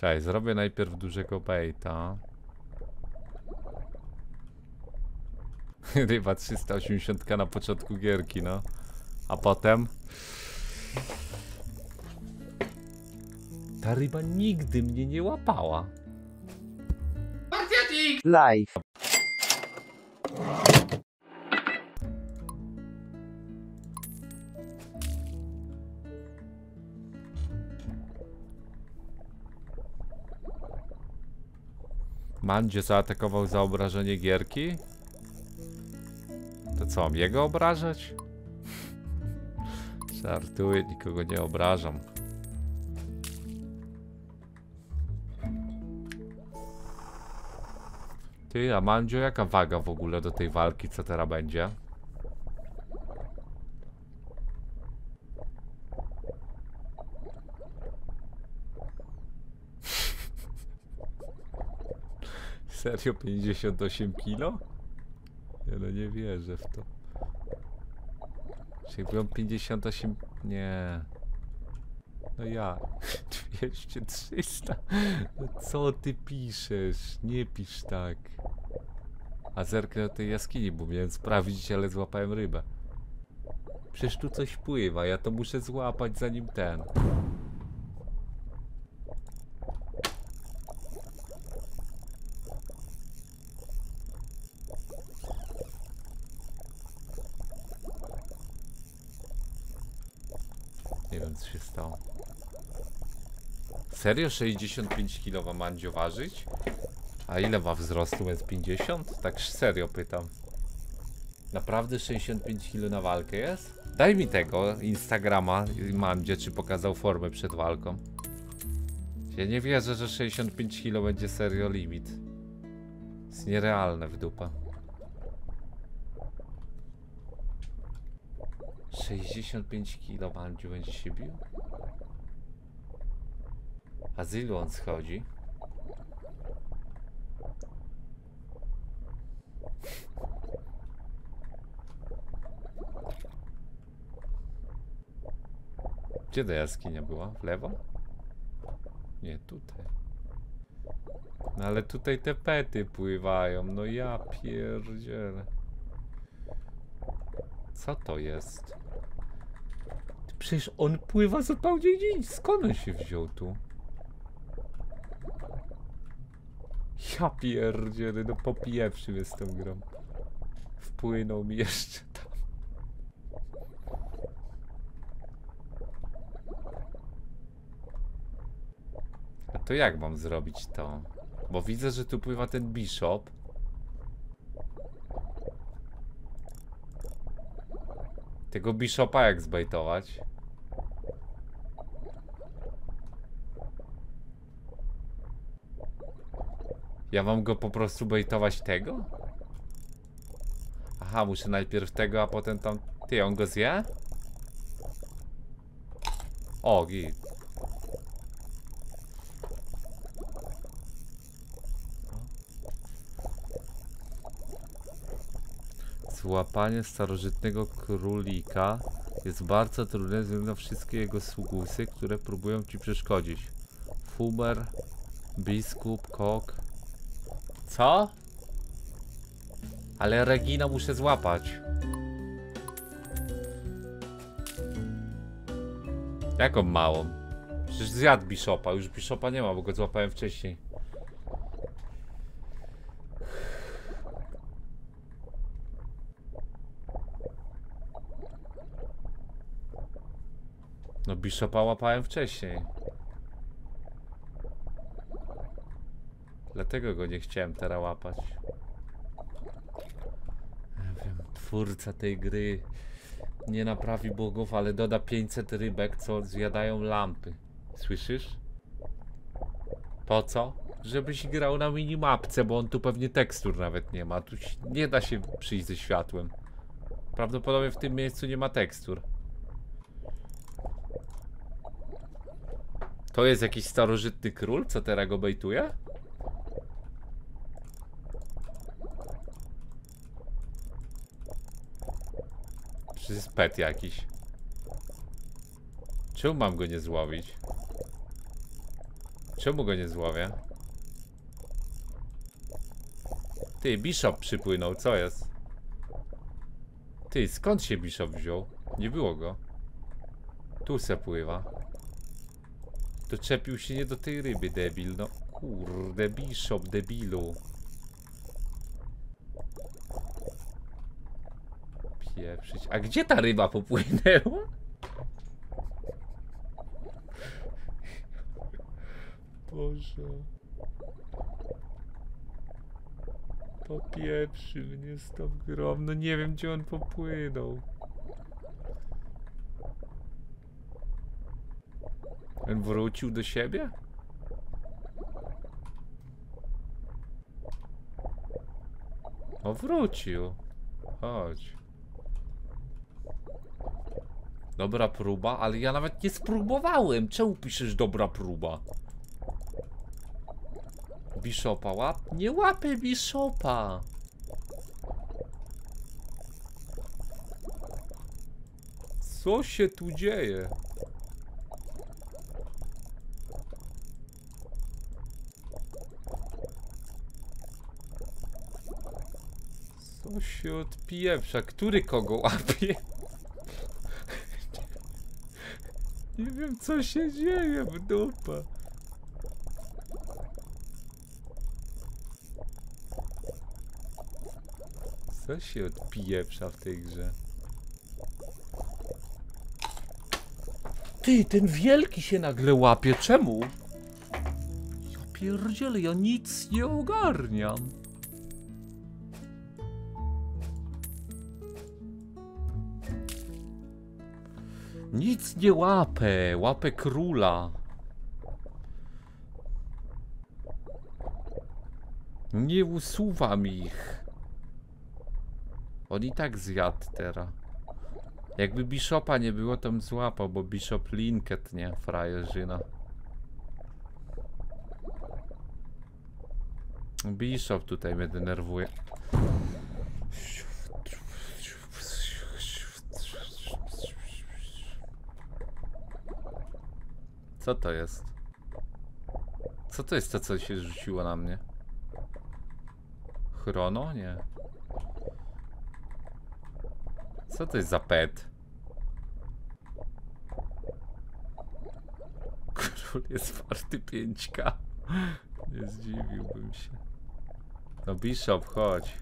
Cześć, zrobię najpierw dużego baita. Ryba 380 na początku gierki, no. A potem... Ta ryba nigdy mnie nie łapała. Live. Mandzie zaatakował za obrażenie gierki? To co, mam jego obrażać? Żartuję, nikogo nie obrażam. Ty, a Mandzio, jaka waga w ogóle do tej walki, co teraz będzie? Serio 58 kilo? Ja no nie wierzę w to. Czyli byłem 58... Nie. No ja. 200, 300. No co ty piszesz? Nie pisz tak. A zerknę do tej jaskini, bo miałem sprawdzić, ale złapałem rybę. Przecież tu coś pływa, ja to muszę złapać zanim ten. Nie wiem co się stało. Serio 65 kg ma Mandzio ważyć? A ile ma wzrostu? Jest 50? Tak serio pytam. Naprawdę 65 kg na walkę jest? Daj mi tego Instagrama Mandzie, czy pokazał formę przed walką. Ja nie wierzę, że 65 kg będzie serio limit. Jest nierealne w dupa. 65 kg Mandziu będzie się bił? A z ilu on schodzi? Gdzie ta jaskinia była? W lewo? Nie, tutaj. No ale tutaj te pety pływają, no ja pierdzielę. Co to jest? Przecież on pływa zupełnie gdzieś. Skąd on się wziął tu? Ja pierdzielę, no popieprzy mnie z tą grą. Wpłynął mi jeszcze tam. A to jak mam zrobić to? Bo widzę, że tu pływa ten bishop. Tego bishopa jak zbejtować? Ja mam go po prostu bejtować tego? Aha, muszę najpierw tego, a potem tam... Ty, on go zje? O, git. Złapanie starożytnego królika jest bardzo trudne ze względu na wszystkie jego sługusy, które próbują ci przeszkodzić. Fumer, biskup, kok. Co? Ale Regina muszę złapać. Jaką małą? Przecież zjadł Bishopa, już Bishopa nie ma, bo go złapałem wcześniej. No Bishopa łapałem wcześniej. Dlatego go nie chciałem teraz łapać. Nie wiem, twórca tej gry nie naprawi bogów, ale doda 500 rybek, co zjadają lampy. Słyszysz? Po co? Żebyś grał na minimapce, bo on tu pewnie tekstur nawet nie ma. Tu nie da się przyjść ze światłem. Prawdopodobnie w tym miejscu nie ma tekstur. To jest jakiś starożytny król, co teraz go bejtuje? Czy to jest pet jakiś? Czemu mam go nie złowić? Czemu go nie złowię? Ty, Bishop przypłynął, co jest? Ty, skąd się Bishop wziął? Nie było go. Tu se pływa. To czepił się nie do tej ryby, debil, no. Kurde, Bishop, debilu. A gdzie ta ryba popłynęła? Boże. Popieprzy mnie z tą grą. No nie wiem, gdzie on popłynął. On wrócił do siebie? O, wrócił. Chodź. Dobra próba, ale ja nawet nie spróbowałem. Czemu piszesz dobra próba? Bishopa łap? Nie łapę Bishopa! Co się tu dzieje? Co się odpieprza? Który kogo łapie? Nie wiem co się dzieje w dupa. Co się odpieprza w tej grze? Ty, ten wielki się nagle łapie. Czemu? Ja pierdzielę, ja nic nie ogarniam. Nic nie łapę, łapę króla. Nie usuwam ich. On i tak zjadł teraz. Jakby Bishopa nie było, to bym złapał, bo Bishop Linket, nie? Frajerzyna. Bishop tutaj mnie denerwuje. Co to jest? Co to jest to, co się rzuciło na mnie? Chrono? Nie. Co to jest za pet? Król jest warty 5k. Nie zdziwiłbym się. No Bishop, chodź.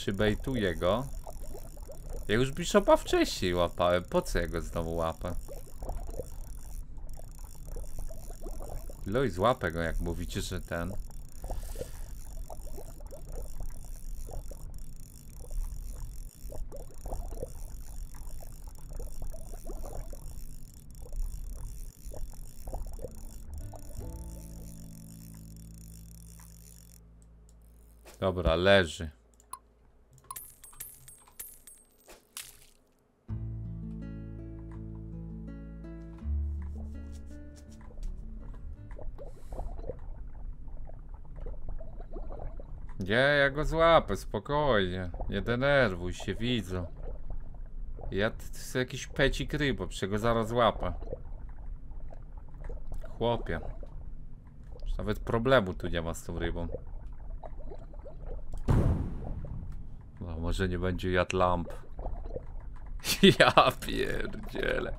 Przybejtuję go. Ja już Bishopa wcześniej łapałem. Po co ja go znowu łapę? Loj, złapę go, jak mówicie, że ten. Dobra, leży. Nie, ja go złapę, spokojnie. Nie denerwuj się, widzę. Ja to jest jakiś pecik rybo, przecież go zaraz złapę. Chłopie. Nawet problemu tu nie ma z tą rybą. No, może nie będzie jadł lamp. Ja pierdzielę.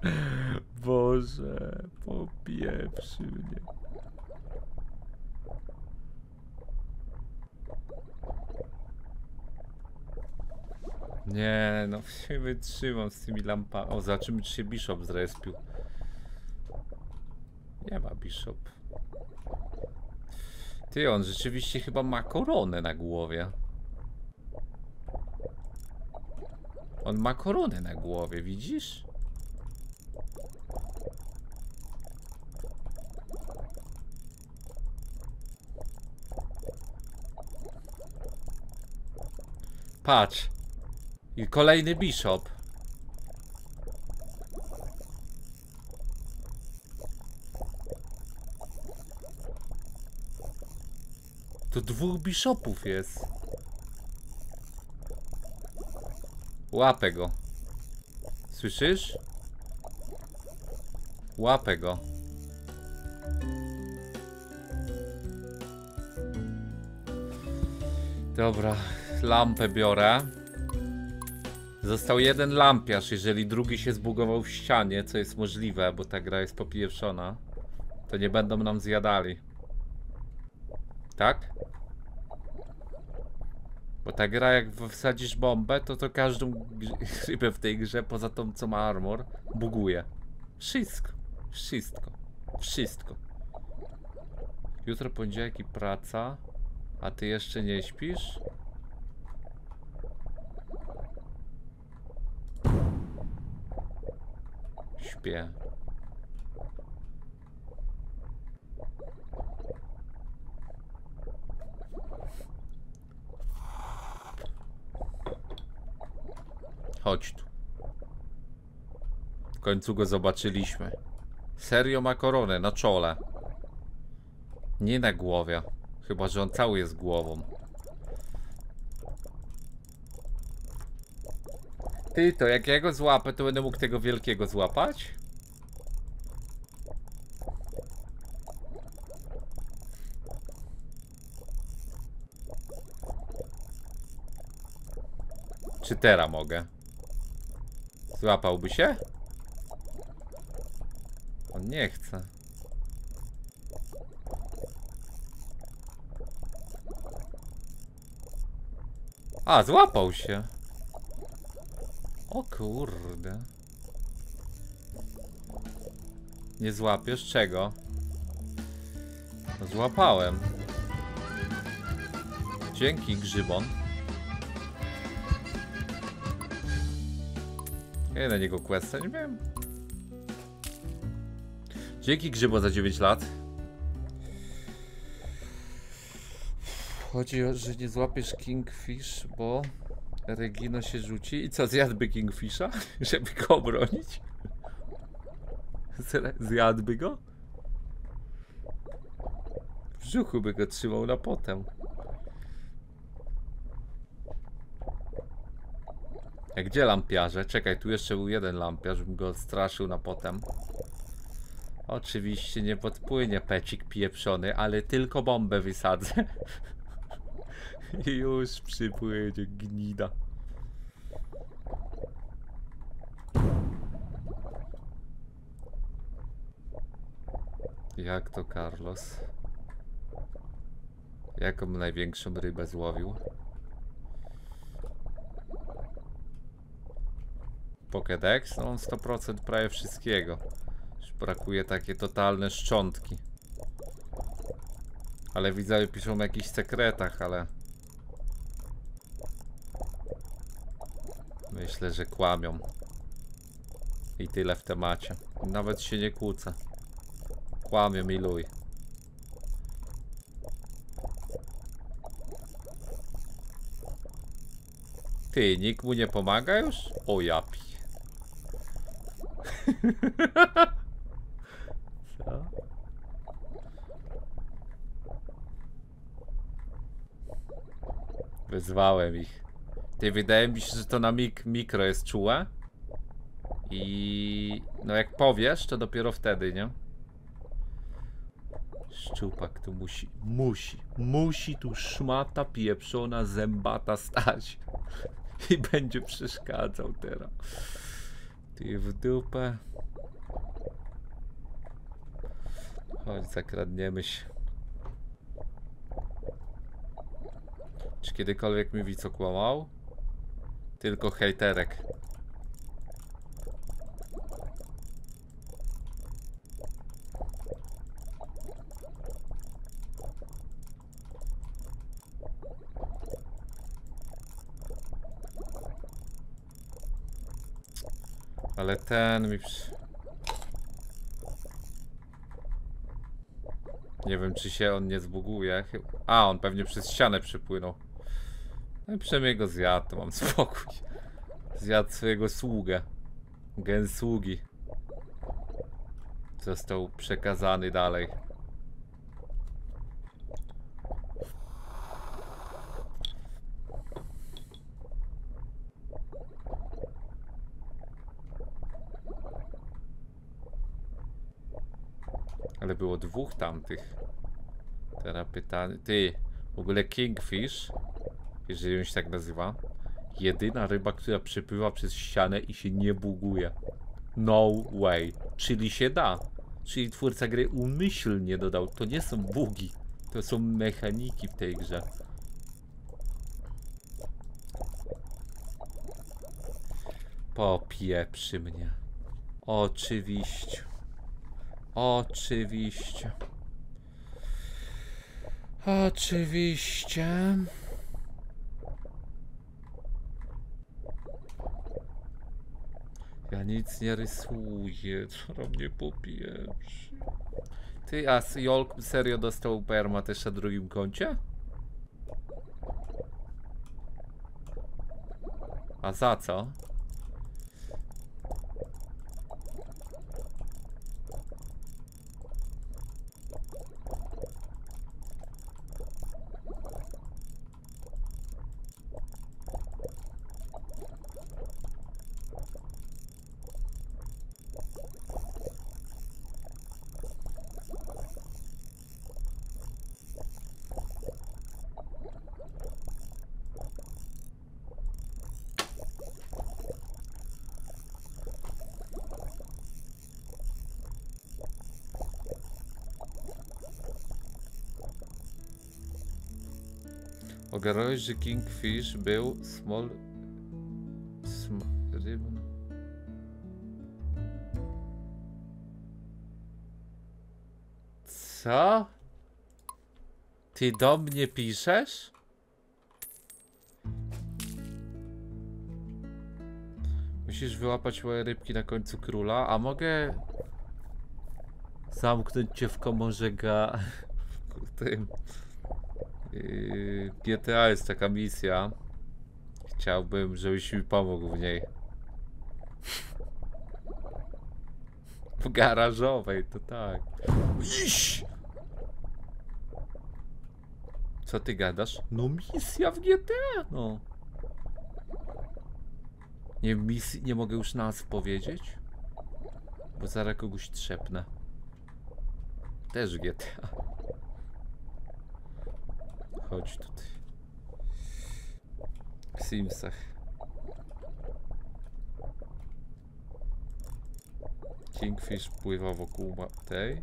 Boże, popieprzy mnie. Nie, no się wytrzymam z tymi lampami. O, zobaczymy czy się Bishop zrespił. Nie ma Bishop. Ty, on rzeczywiście chyba ma koronę na głowie. On ma koronę na głowie, widzisz? Patrz. I kolejny bishop. To dwóch biszopów jest. Łapę go. Słyszysz? Łapę go. Dobra, lampę biorę. Został jeden lampiarz, jeżeli drugi się zbugował w ścianie, co jest możliwe, bo ta gra jest popieprzona, to nie będą nam zjadali. Tak? Bo ta gra, jak wsadzisz bombę, to to każdą rybę w tej grze, poza tą, co ma armor, buguje. Wszystko. Wszystko. Wszystko. Jutro poniedziałek i praca, a ty jeszcze nie śpisz? Śpię. Chodź tu. W końcu go zobaczyliśmy. Serio ma koronę na czole. Nie na głowie. Chyba, że on cały jest głową. Ty, to jak ja go złapę, to będę mógł tego wielkiego złapać? Czy teraz mogę? Złapałby się? On nie chce. A, złapał się. O kurde. Nie złapiesz czego? No, Złapałem. Dzięki grzybon. Ja na niego questa nie wiem. Dzięki grzybon za 9 lat. Chodzi o, że nie złapiesz Kingfish, bo Regino się rzuci i co, zjadłby Kingfisha, żeby go obronić? Zjadłby go? W brzuchu by go trzymał na potem. A gdzie lampiarze? Czekaj, tu jeszcze był jeden lampiarz, bym go straszył na potem. Oczywiście nie podpłynie pecik pieprzony, ale tylko bombę wysadzę. Już przypłynie gnida. Jak to Carlos? Jaką największą rybę złowił? Pokédex? No on 100% prawie wszystkiego. Już brakuje takie totalne szczątki. Ale widzowie piszą o jakichś sekretach, ale... Myślę, że kłamią. I tyle w temacie. Nawet się nie kłócę. Kłamią i luj. Ty, nikt mu nie pomaga już? O japi. Co? Wyzwałem ich. Ty, wydaje mi się, że to na mik mikro jest czułe. I no jak powiesz, to dopiero wtedy, nie? Szczupak tu musi, musi, musi tu szmata pieprzona zębata stać. I będzie przeszkadzał teraz. Ty w dupę. Chodź, zakradniemy się. Czy kiedykolwiek mi widz okłamał? Tylko hejterek. Ale ten mi. Nie wiem, czy się on nie zbuguje. A, on pewnie przez ścianę przypłynął. No i przynajmniej go zjadł, to mam spokój. Zjadł swojego sługę. Gen sługi. Został przekazany dalej. Ale było dwóch tamtych. Teraz pytanie. Ty, w ogóle Kingfish jeżeli on się tak nazywa, jedyna ryba, która przepływa przez ścianę i się nie buguje. No way. Czyli się da. Czyli twórca gry umyślnie dodał. To nie są bugi. To są mechaniki w tej grze. Popieprzy mnie. Oczywiście. Oczywiście. Oczywiście. Nic nie rysuję, co mnie popieprzy. Ty, a Jolk serio dostał perma też na drugim koncie? A za co? Ogarnąłeś, że Kingfish był small... Sm... Ryb... Co? Ty do mnie piszesz? Musisz wyłapać moje rybki na końcu króla, a mogę zamknąć cię w komorze ga... tym... Yy, GTA jest taka misja. Chciałbym, żebyś mi pomógł w niej. W garażowej, to tak. Iś! Co ty gadasz? No misja w GTA, no. Nie, misji, nie mogę już nazw powiedzieć? Bo zaraz kogoś trzepnę. Też GTA. Chodź tutaj. W Simsach. Kingfish pływa wokół tej.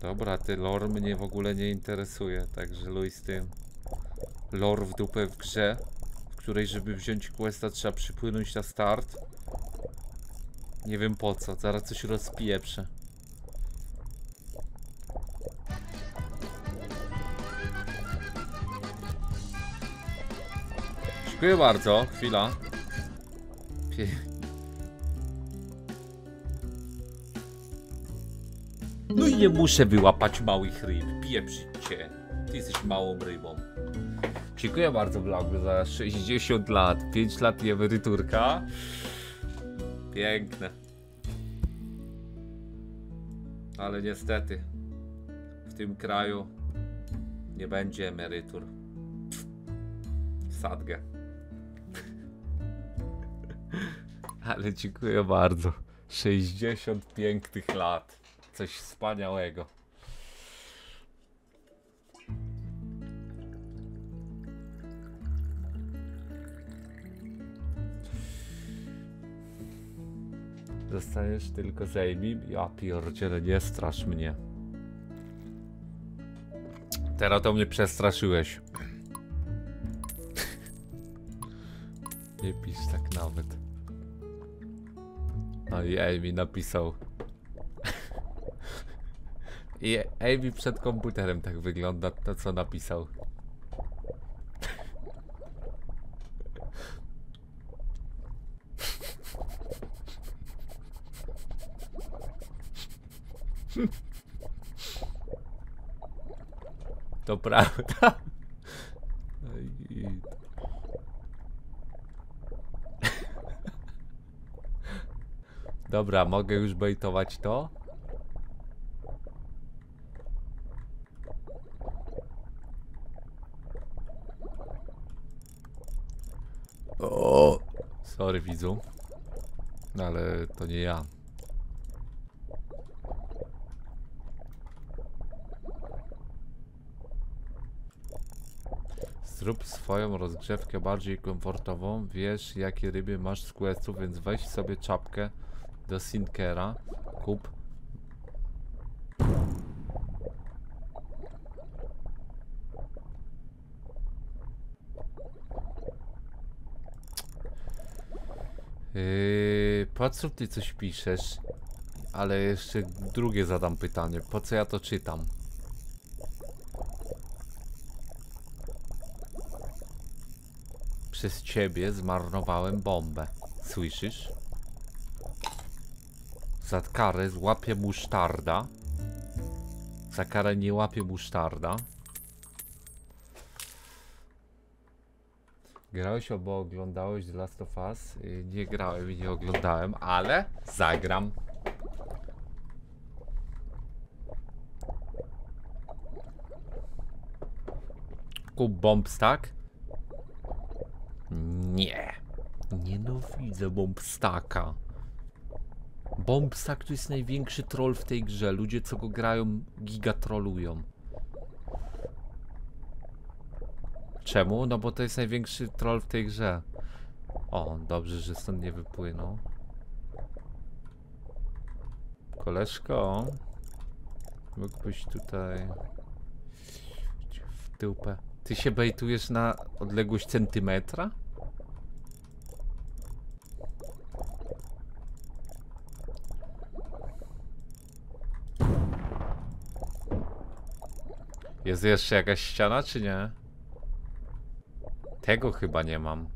Dobra, ty lore mnie w ogóle nie interesuje, także luj z tym. Lore w dupę w grze, której żeby wziąć questa trzeba przypłynąć na start. Nie wiem po co, zaraz coś rozpieprzę. Dziękuję bardzo, chwila. Pie... No i nie muszę wyłapać małych ryb, pieprzyć cię. Ty jesteś małą rybą. Dziękuję bardzo Vlogu za 60 lat, 5 lat i emeryturka. Piękne. Ale niestety w tym kraju nie będzie emerytur. Sadgę. Ale dziękuję bardzo. 60 pięknych lat. Coś wspaniałego. Zostaniesz tylko zajmij. Ja pierdzielę, nie strasz mnie. Teraz to mnie przestraszyłeś. Nie pisz tak nawet. No i Amy napisał. I Amy przed komputerem tak wygląda to co napisał. To prawda. Dobra, mogę już bejtować to? O! Sorry widzu. Ale to nie ja. Zrób swoją rozgrzewkę bardziej komfortową. Wiesz jakie ryby masz z questów, więc weź sobie czapkę do Sinkera. Kup Yy, co ty coś piszesz? Ale jeszcze drugie zadam pytanie. Po co ja to czytam? Przez ciebie zmarnowałem bombę. Słyszysz? Za karę złapię musztarda. Za karę nie łapię musztarda. Grałeś albo oglądałeś The Last of Us? Nie grałem i nie oglądałem, ale zagram. Kup bombstack? Nie. Nienawidzę bombstacka. Bombstack to jest największy troll w tej grze. Ludzie co go grają giga trollują. Czemu? No bo to jest największy troll w tej grze. O, dobrze, że stąd nie wypłynął. Koleżko, mógłbyś tutaj w tyłpę. Ty się bejtujesz na odległość centymetra? Jest jeszcze jakaś ściana, czy nie? Tego chyba nie mam.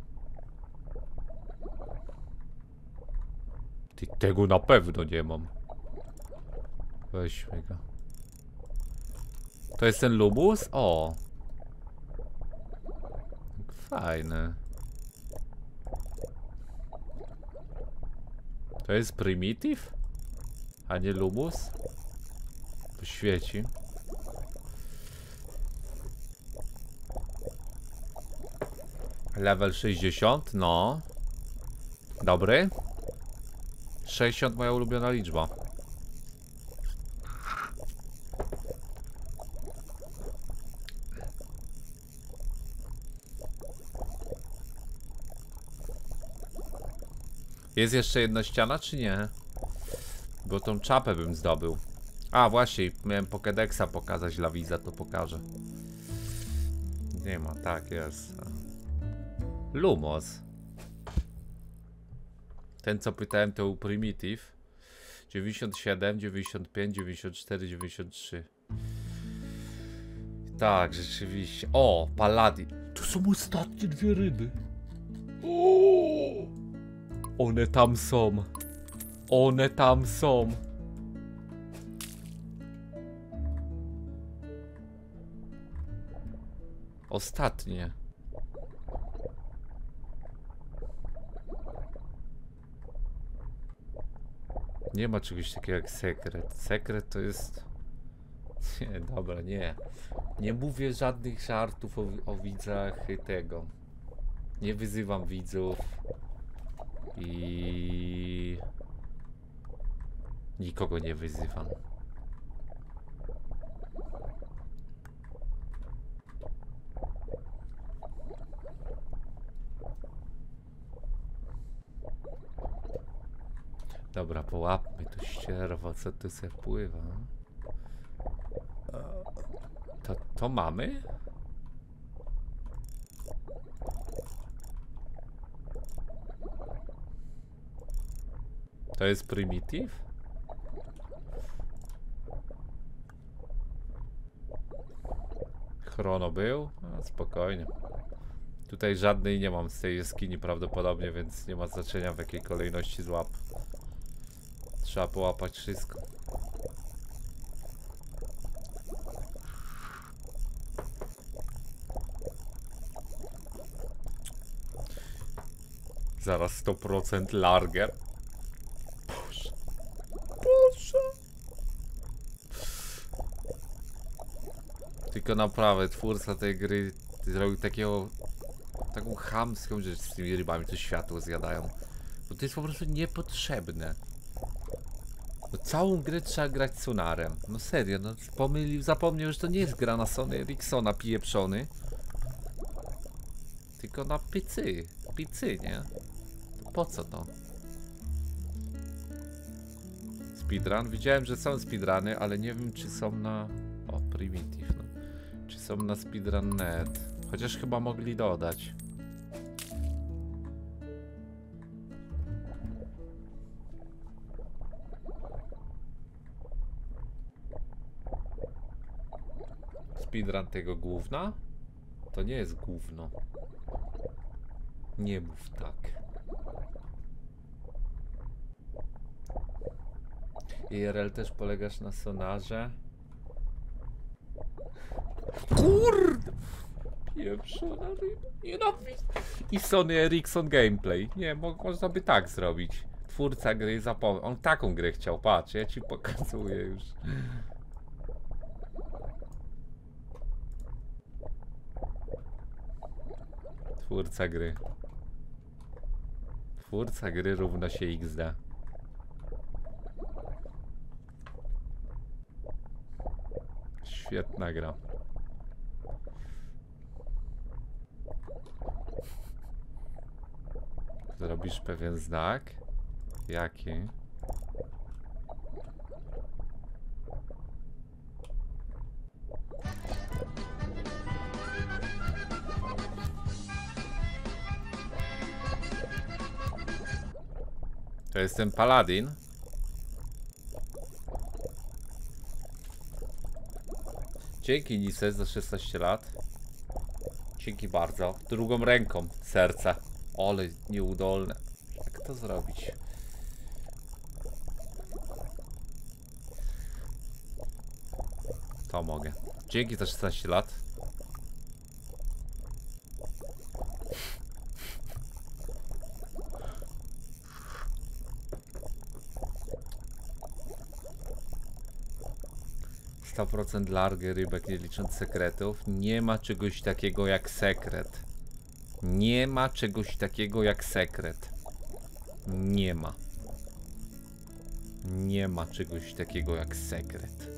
Ty, tego na pewno nie mam. Weźmy go. To jest ten lubus? O. Fajny. To jest primitive? A nie lubus? To świeci. Level 60, no. Dobry. 60 moja ulubiona liczba. Jest jeszcze jedna ściana, czy nie? Bo tą czapę bym zdobył. A, właśnie, miałem Pokédexa pokazać dla widza, to pokażę. Nie ma, tak jest. Lumos. Ten co pytałem to był Primitive. 97, 95, 94, 93. Tak, rzeczywiście. O, Paladin. To są ostatnie dwie ryby. O! One tam są. One tam są. Ostatnie. Nie ma czegoś takiego jak sekret. Sekret to jest... Nie, dobra, nie. Nie mówię żadnych żartów o, o widzach tego. Nie wyzywam widzów. I... Nikogo nie wyzywam. Dobra, połapmy to ścierwo, co tu se pływa. To, to mamy? To jest primitive? Chrono był? No, spokojnie. Tutaj żadnej nie mam z tej jaskini prawdopodobnie, więc nie ma znaczenia w jakiej kolejności złap. Trzeba połapać wszystko. Zaraz 100% larger. Boże. Boże. Tylko naprawdę twórca tej gry zrobił takiego taką chamską rzecz z tymi rybami, co światło zjadają. Bo to jest po prostu niepotrzebne. Bo całą grę trzeba grać sonarem. No serio, no pomylił, zapomniał, że to nie jest gra na Sony Ericssona pieprzony. Tylko na pycy. Picy, nie? To po co to? Speedrun? Widziałem, że są speedruny, ale nie wiem, czy są na... O, Primitive, no. Czy są na speedrun.net. Chociaż chyba mogli dodać. Speedrun tego gówna? To nie jest gówno. Nie mów tak. IRL też polegasz na sonarze? Kurde! Pieprzona ryba. Nienawidzę. I Sony Ericsson gameplay. Nie, mo można by tak zrobić. Twórca gry zapomniał. On taką grę chciał, patrz, ja ci pokazuję już. Twórca gry. Twórca gry równa się XD. Świetna gra. Zrobisz pewien znak? Jaki? To jest ten paladin. Dzięki Nises za 16 lat. Dzięki bardzo. Drugą ręką serce. Ole nieudolne. Jak to zrobić? To mogę. Dzięki za 16 lat. Sto procent largy rybek nie licząc sekretów. Nie ma czegoś takiego jak sekret. Nie ma czegoś takiego jak sekret. Nie ma. Nie ma czegoś takiego jak sekret.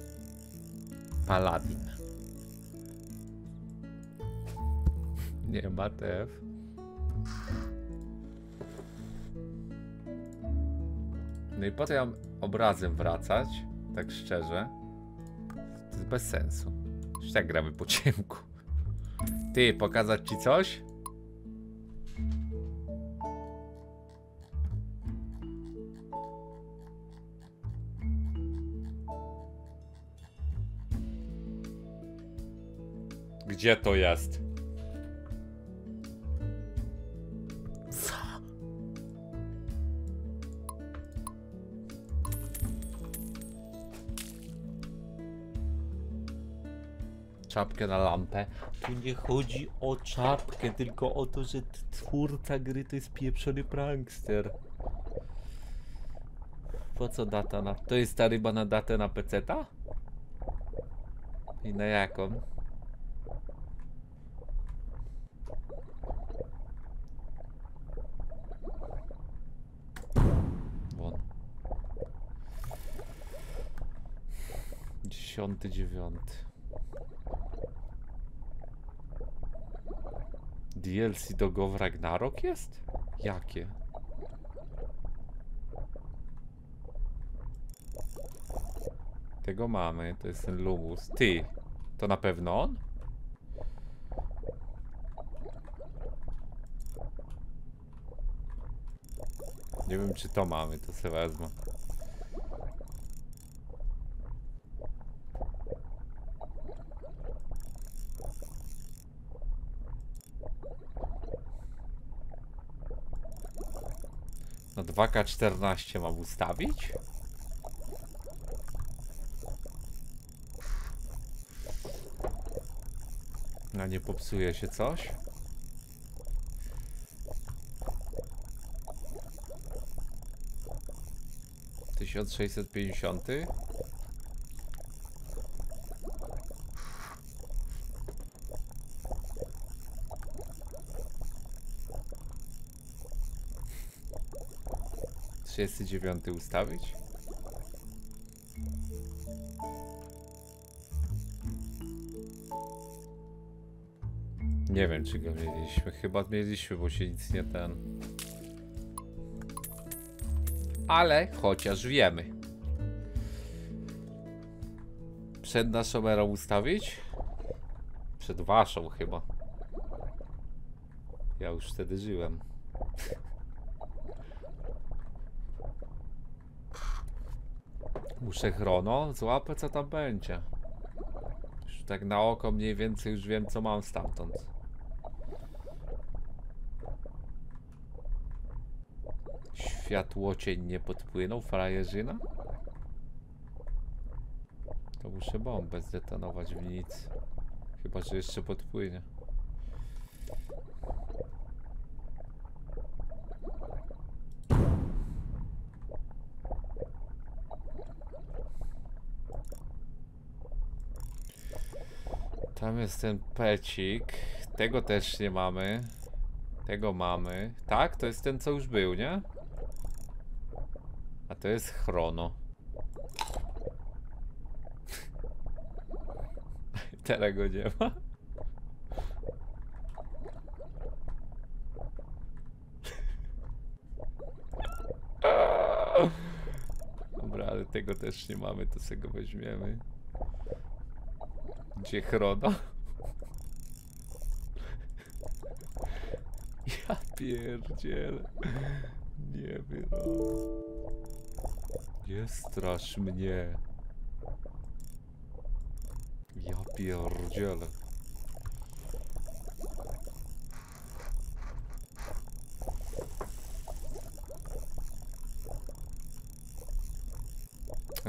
Paladin. Nie ma TF. No i po co ja obrazem wracać? Tak szczerze. Jest bez sensu. Już tak gramy po ciemku. Ty, pokazać ci coś? Gdzie to jest? Czapkę na lampę. Tu nie chodzi o czapkę, tylko o to, że twórca gry to jest pieprzony prankster. Po co data na... To jest ta ryba na datę na peceta? I na jaką? Won. Dziesiąty, dziewiąty. DLC do Go Ragnarok jest? Jakie? Tego mamy, to jest ten Lumus. Ty, to na pewno on? Nie wiem czy to mamy, to sobie wezmę. 2K14 mam ustawić? No nie popsuje się coś? Tysiąc sześćset pięćdziesiąty? 39 ustawić? Nie wiem, czy go mieliśmy. Chyba mieliśmy, bo się nic nie ten. Ale chociaż wiemy. Przed naszą erą ustawić? Przed waszą chyba. Ja już wtedy żyłem. Muszę chrono, złapę co tam będzie. Już tak na oko mniej więcej już wiem co mam stamtąd. Światłocień nie podpłynął, frajerzyna? To muszę bombę zdetonować w nic. Chyba, że jeszcze podpłynie. Tam jest ten pecik. Tego też nie mamy. Tego mamy. Tak? To jest ten, co już był, nie? A to jest chrono. Teraz go nie ma. Dobra, ale tego też nie mamy, to sobie go weźmiemy. Gdzie chrono? Ja pierdzielę. Nie wiem. Nie strasz mnie. Ja pierdzielę.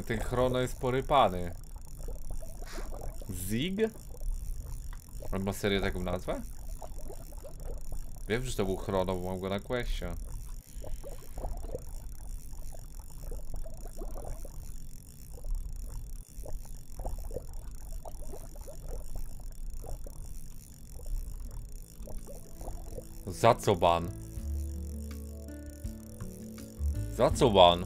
Ten chrono jest porypany. Zig? On ma serię taką nazwę? Wiem, że to był chrono, bo mam go na questie. Za co ban? Za co ban?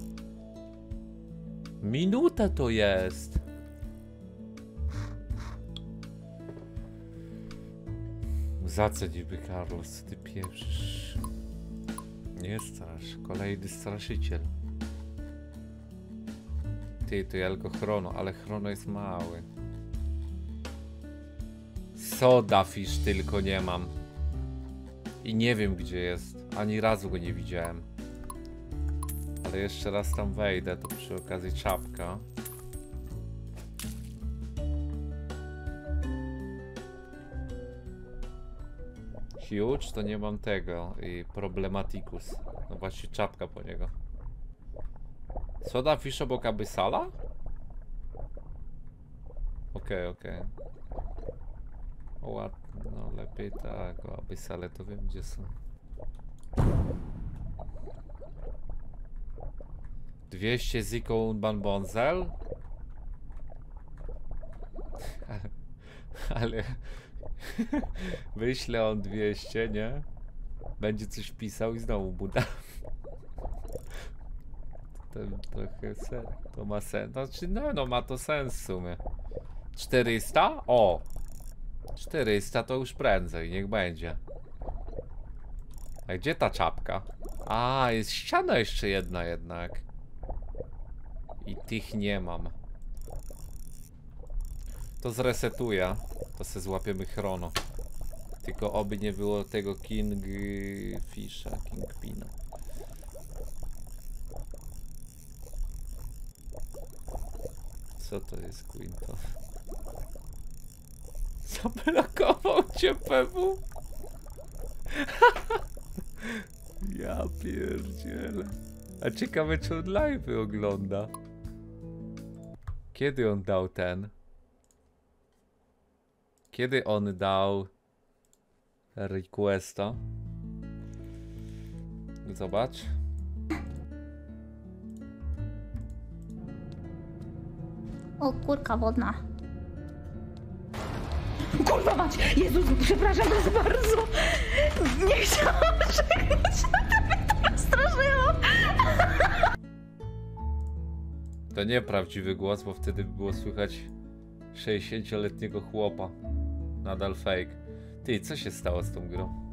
Minuta to jest. Za co Carlos? Ty pieprzysz. Nie strasz. Kolejny straszyciel. Ty, to ja tylko chrono, ale chrono jest mały. Soda fish tylko nie mam. I nie wiem gdzie jest. Ani razu go nie widziałem. Ale jeszcze raz tam wejdę, to przy okazji czapka. Huge, to nie mam tego. I Problematicus. No właśnie czapka po niego. Soda fish obok Abyssala? Okej, okej. O, ład- No lepiej tak, o Abyssale to wiem gdzie są. 200 Zico Unban Bonzel? Ale wyślę on 200, nie? Będzie coś pisał i znowu mu dam. To trochę sen, to ma sens. Znaczy, no, no ma to sens w sumie. 400? O! 400 to już prędzej, niech będzie. A gdzie ta czapka? A, jest ściana jeszcze jedna jednak. I tych nie mam. To zresetuję. To se złapiemy chrono. Tylko oby nie było tego King Fisha, Kingpina. Co to jest Quinto? Zablokował cię PW? ja pierdzielę. A ciekawe czy on live ogląda. Kiedy on dał ten? Kiedy on dał requesta? Zobacz. O, kurka wodna. Kurwa mać! Jezus, przepraszam was bardzo! Nie chciałam żegnać, ale mnie to straszyło! To nie prawdziwy głos, bo wtedy by było słychać 60-letniego chłopa. Nadal fake. Ty, co się stało z tą grą?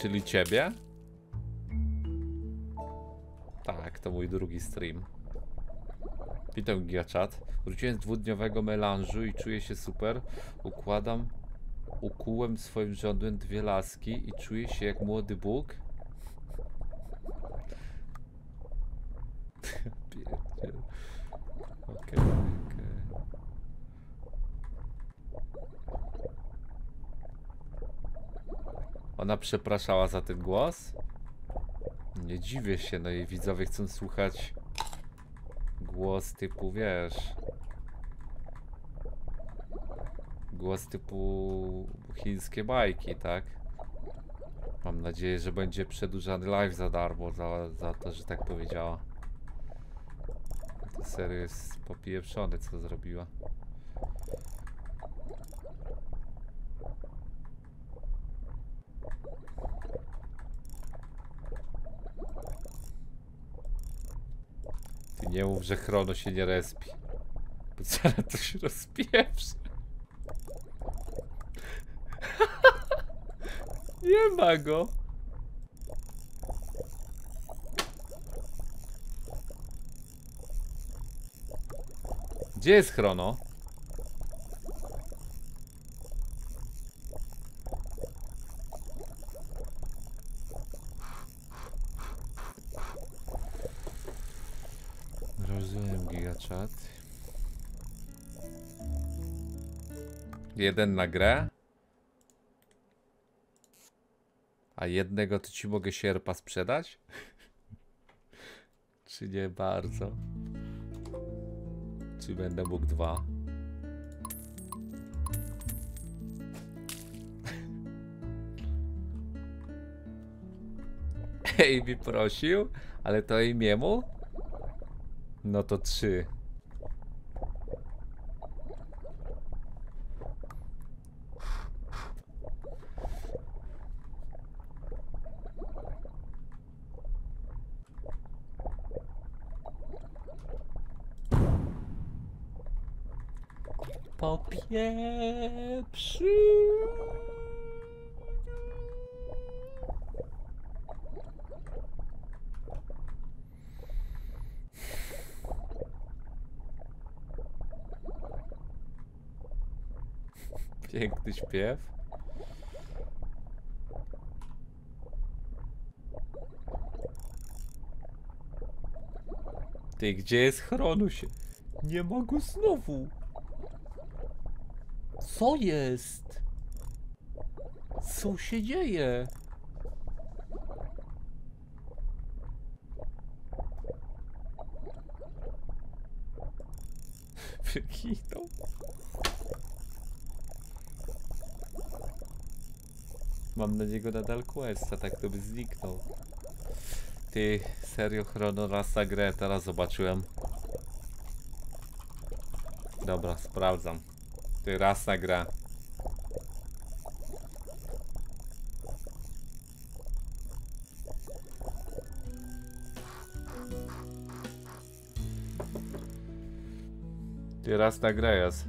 Czyli ciebie? Tak, to mój drugi stream. Witam Gigaczat. Wróciłem z dwudniowego melanżu i czuję się super. Układam, ukułem swoim rządem dwie laski i czuję się jak młody Bóg. Pierdziel. Okej, okej. Ona przepraszała za ten głos? Nie dziwię się, no i widzowie chcą słuchać głos typu, wiesz... Głos typu chińskie bajki, tak? Mam nadzieję, że będzie przedłużany live za darmo, za, za to, że tak powiedziała. To serio jest popieprzony, co zrobiła. Ty nie mów, że chrono się nie respi. Bo zaraz to się rozpieprzy. nie ma go. Gdzie jest chrono? Rozumiem gigachat. Jeden na grę. Jednego to ci mogę sierpa sprzedać? Czy nie bardzo? Czy będę mógł dwa? Ej, mi prosił, ale to imiemu? No to trzy. Popieprzy. Piękny śpiew. Ty, gdzie jest Chronusie? Nie ma go znowu. Co jest? Co się dzieje? Wyginął. Mam na niego nadal questa, tak to by zniknął. Ty, serio chrono rasa grę, teraz zobaczyłem. Dobra, sprawdzam. Ty, rasa gra. Ty, raz na grę jest.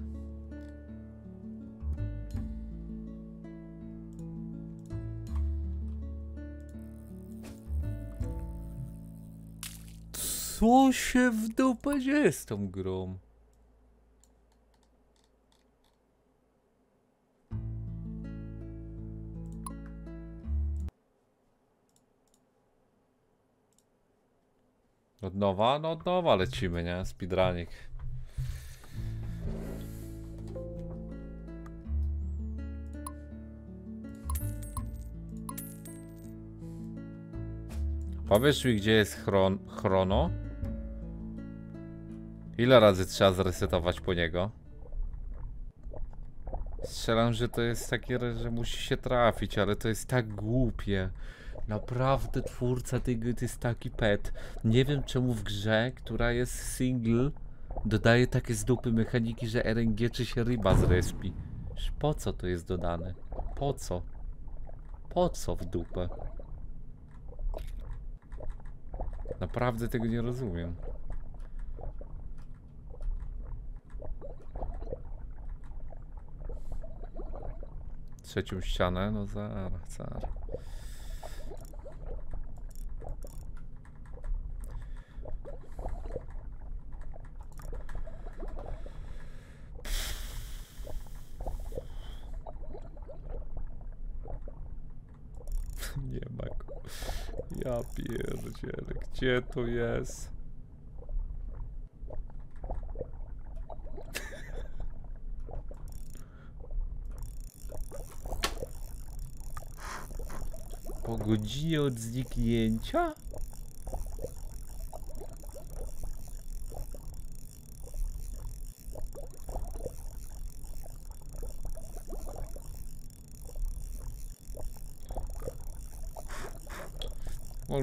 Co się w dupę dzieje z tą grą? Od nowa? No od nowa lecimy, nie? Speedrunik. Powiesz mi, gdzie jest chron chrono? Ile razy trzeba zresetować po niego? Strzelam, że to jest takie, że musi się trafić, ale to jest tak głupie. Naprawdę twórca tej gry to jest taki pet. Nie wiem czemu w grze, która jest single, dodaje takie z dupy mechaniki, że RNG czy się ryba zrespi. Po co to jest dodane? Po co? Po co w dupę? Naprawdę tego nie rozumiem. Trzecią ścianę? No zaraz, zaraz. Nie ma go. Ja pierdzielę, gdzie to jest? Po godzinie od zniknięcia?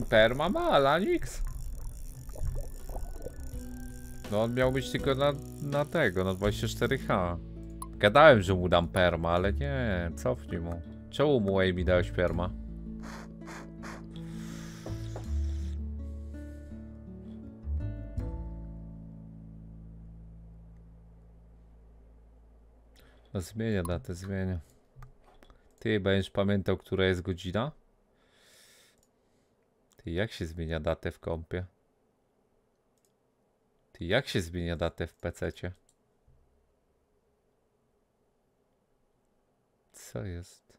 Perma ma, Alanix? No on miał być tylko na, na tego, na 24H. Gadałem, że mu dam perma, ale nie, cofnij mu. Czemu mu Amy dałeś perma? No zmienia datę, zmienia. Ty będziesz pamiętał, która jest godzina? Ty, jak się zmienia datę w kompie? Ty, jak się zmienia datę w pececie? Co jest?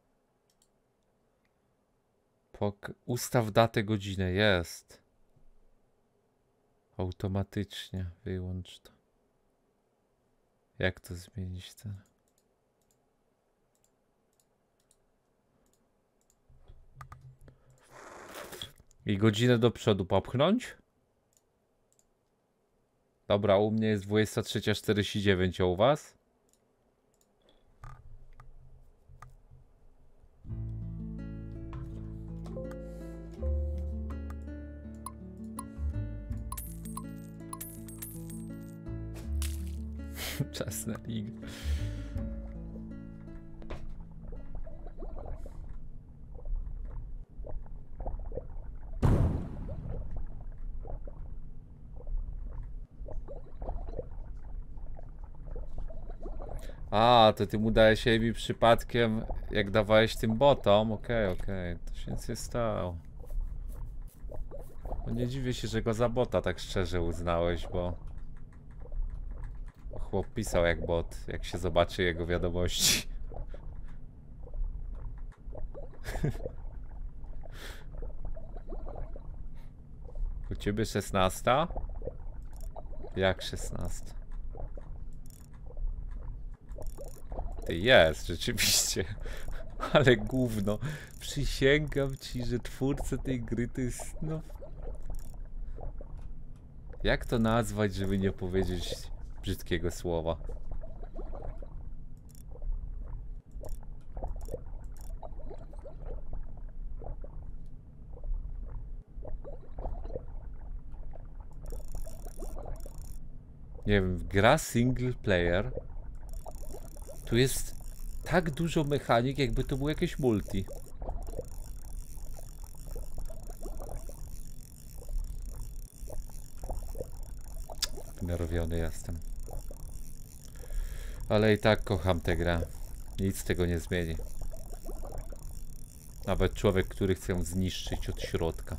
Pok ustaw datę, godzinę. Jest. Automatycznie. Wyłącz to. Jak to zmienić? I godzinę do przodu popchnąć? Dobra, u mnie jest 23.49, a u was? Czas na ligę. A, to ty mu dałeś mi przypadkiem, jak dawałeś tym botom. Okej, okej, to się nic nie stało. No nie dziwię się, że go za bota tak szczerze uznałeś, bo... Chłop pisał jak bot, jak się zobaczy jego wiadomości. U ciebie 16? Jak 16? Ty jest, rzeczywiście. Ale gówno. Przysięgam ci, że twórca tej gry to jest, no... Jak to nazwać, żeby nie powiedzieć brzydkiego słowa? Nie wiem, gra single player tu jest tak dużo mechanik, jakby to był jakieś multi. Wnerwiony jestem. Ale i tak kocham tę grę. Nic tego nie zmieni. Nawet człowiek, który chce ją zniszczyć od środka.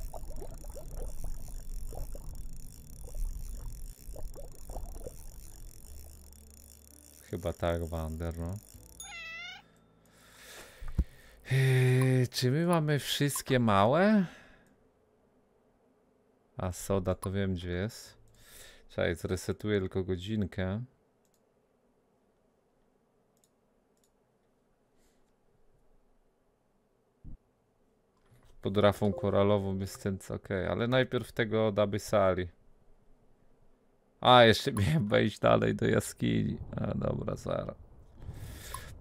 Chyba tak, Wander, no. Eee, czy my mamy wszystkie małe? A soda to wiem gdzie jest. Czekaj, zresetuję tylko godzinkę. Pod rafą koralową jest ten, ok, ale najpierw tego od Sali. A, jeszcze miałem wejść dalej do jaskini. A, dobra, zaraz.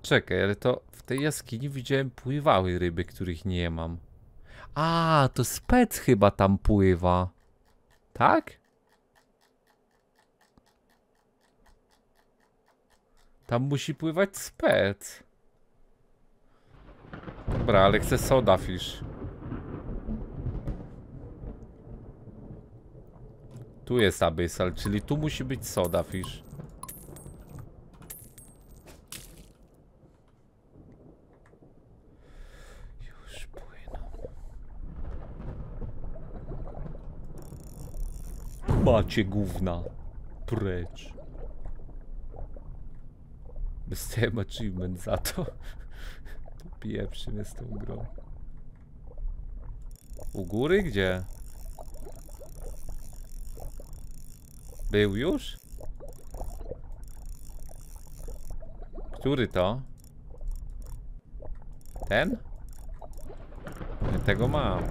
Czekaj, ale to w tej jaskini widziałem pływały ryby, których nie mam. A, to spec chyba tam pływa. Tak? Tam musi pływać spec. Dobra, ale chcę soda fish. Tu jest abyssal, czyli tu musi być soda fish. Już płyną. Macie gówna. Precz. Dostałem achievement za to. To pieprzy mnie z tą grą. U góry gdzie? Był już? Który to? Ten? Ja tego mam.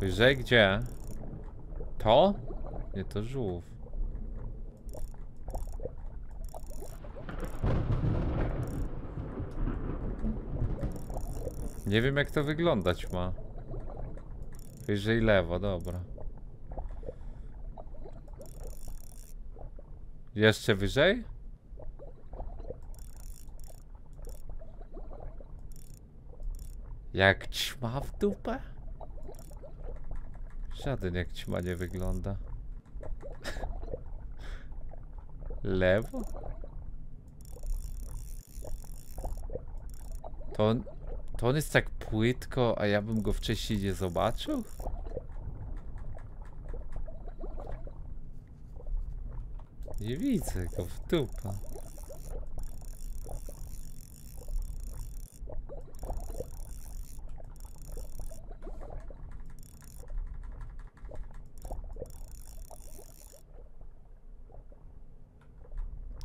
Wyżej gdzie? To? Nie, to żółw. Nie wiem jak to wyglądać ma. Wyżej lewo, dobra. Jeszcze wyżej? Jak ćma w dupę? Żaden jak ćma nie wygląda. Lewo? To on, to on jest tak płytko, a ja bym go wcześniej nie zobaczył? Nie widzę go w.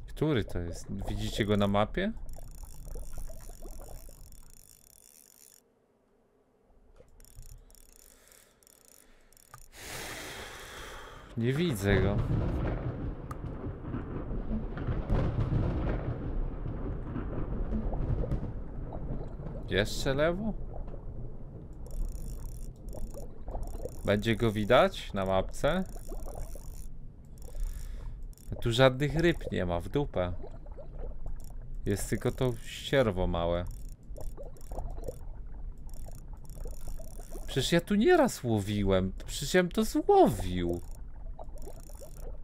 Który to jest? Widzicie go na mapie? Nie widzę go. Jeszcze lewo? Będzie go widać na mapce? Tu żadnych ryb nie ma, w dupę. Jest tylko to ścierwo małe. Przecież ja tu nieraz łowiłem. Przecież ja to złowił.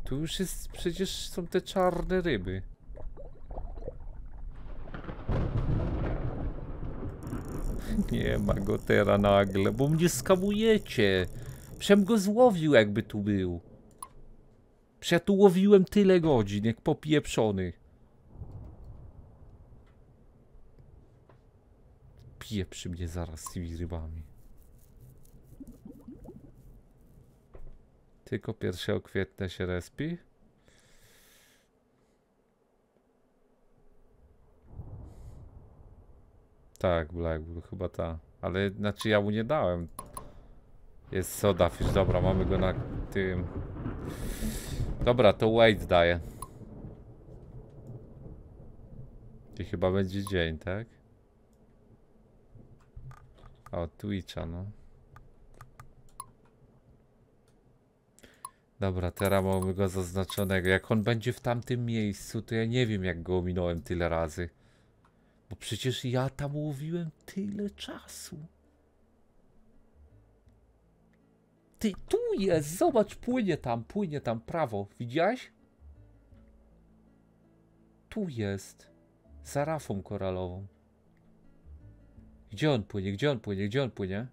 Tu już jest, przecież są te czarne ryby. Nie ma go teraz nagle, bo mnie skamujecie. Przem go złowił jakby tu był. Przecież ja tu łowiłem tyle godzin, jak popieprzony. Pieprzy mnie zaraz z tymi rybami. Tylko 1 kwietnia się respi? Tak, Blackbull, chyba ta. Ale znaczy ja mu nie dałem. Jest soda fish, dobra, mamy go na tym. Dobra, to wait daje. I chyba będzie dzień, tak? O, Twitcha, no. Dobra, teraz mamy go zaznaczonego. Jak on będzie w tamtym miejscu, to ja nie wiem, jak go ominąłem tyle razy. Bo przecież ja tam łowiłem tyle czasu. Ty, tu jest, zobacz, płynie tam, płynie tam, prawo, widziałeś? Tu jest, za rafą koralową. Gdzie on płynie, gdzie on płynie, gdzie on płynie?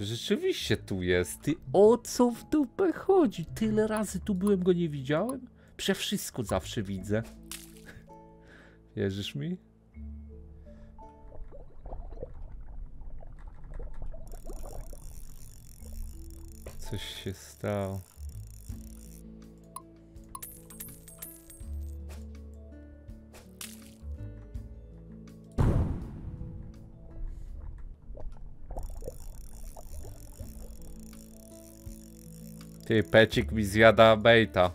Rzeczywiście tu jest. Ty o co w dupę chodzi? Tyle razy tu byłem, go nie widziałem? Prze wszystko zawsze widzę. Wierzysz mi? Coś się stało. Ty, pecik mi zjada bejta.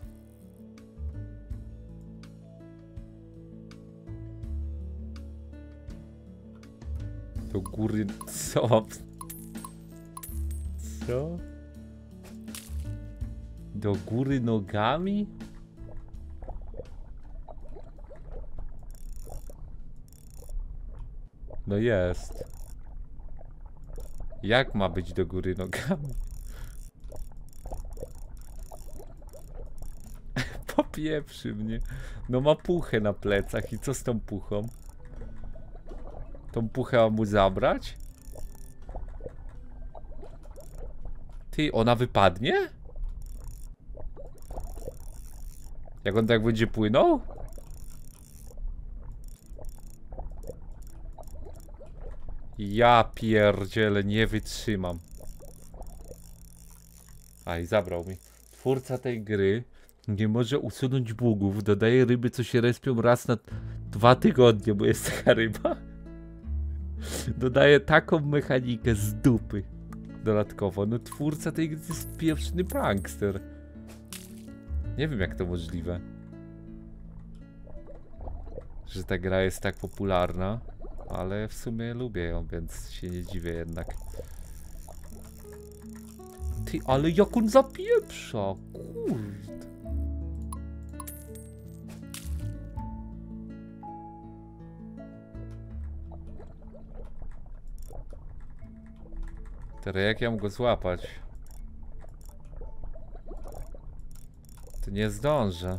Do góry, co? Co? Do góry nogami? No jest. Jak ma być do góry nogami? Popieprzy mnie. No ma puchę na plecach i co z tą puchą? Tą puchę mam mu zabrać? Ty, ona wypadnie? Jak on tak będzie płynął? Ja pierdzielę, nie wytrzymam. Aj, zabrał mi. Twórca tej gry nie może usunąć bugów. Dodaje ryby, co się respią raz na dwa tygodnie, bo jest taka ryba. Dodaje taką mechanikę z dupy. Dodatkowo. No twórca tej gry jest pierwszy prankster. Nie wiem jak to możliwe. Że ta gra jest tak popularna. Ale w sumie lubię ją, więc się nie dziwię jednak. Ty, ale jak on zapieprza! Kurde. Teraz jak ja mam go złapać? To nie zdążę.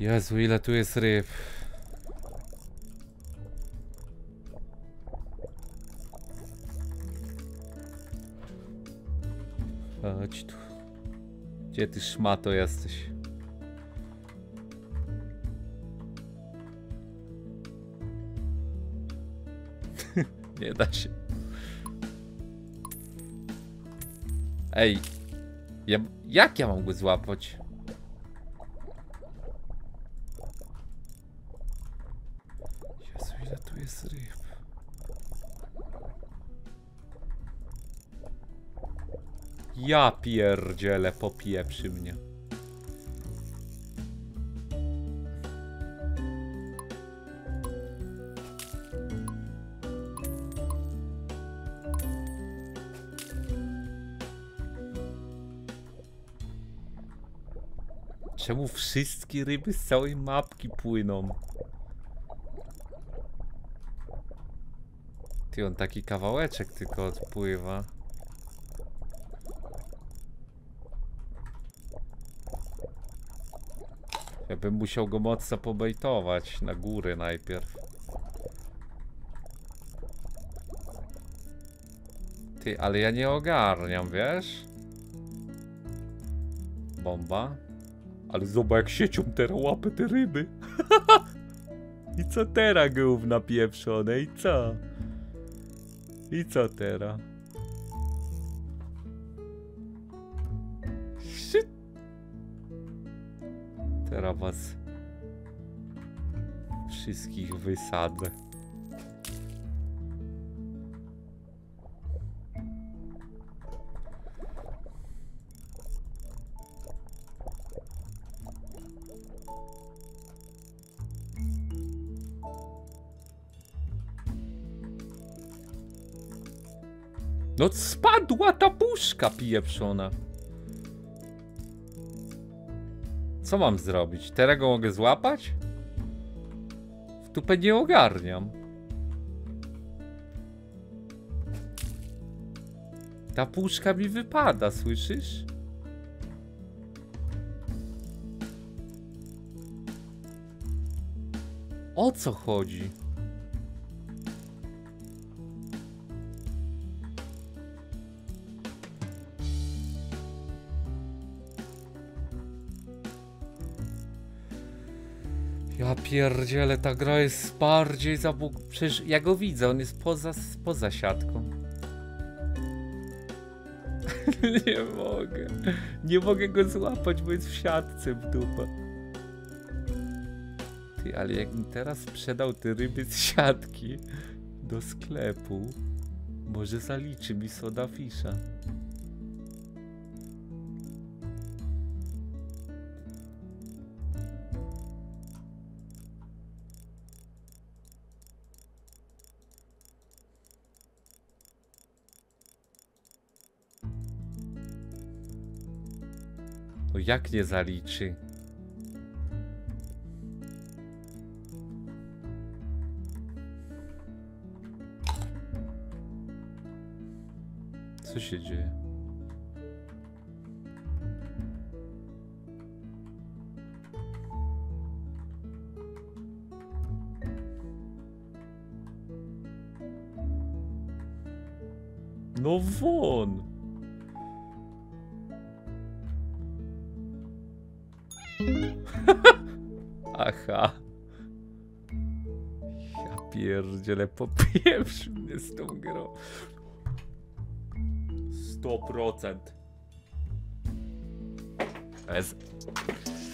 Jezu, ile tu jest ryb. Chodź tu. Gdzie ty szmato jesteś? Nie da się. Ej. Ja, jak ja mam go złapać? Jezu, ile tu jest ryb. Ja pierdzielę, popieprzy mnie. Czemu wszystkie ryby z całej mapki płyną? Ty, on taki kawałeczek tylko odpływa. Ja bym musiał go mocno pobejtować na górę najpierw. Ty, ale ja nie ogarniam, wiesz? Bomba. Ale zobacz jak siecią teraz łapę te ryby. I co teraz gówna pieprzone? I co? I co teraz? Teraz was wszystkich wysadzę. No spadła ta puszka pieprzona. Co mam zrobić? Teraz go mogę złapać? W tupę nie ogarniam. Ta puszka mi wypada, słyszysz? O co chodzi? Ja pierdzielę, ta gra jest bardziej zabug... Przecież ja go widzę, on jest poza, poza siatką. Nie mogę. Nie mogę go złapać, bo jest w siatce w dupę. Ty, ale jak mi teraz sprzedał te ryby z siatki do sklepu, może zaliczy mi soda fisza. Jak nie zaliczy? Co się dzieje? No won! Aha. Ja pierdzielę, popieprzył mnie z tą grą. 100%. Ez.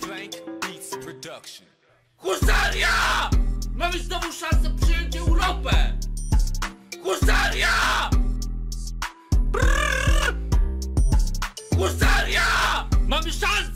Blank Beats Production. Husaria! Mamy znowu szansę przyjąć Europę! Husaria! Brrr! Husaria! Mamy szansę!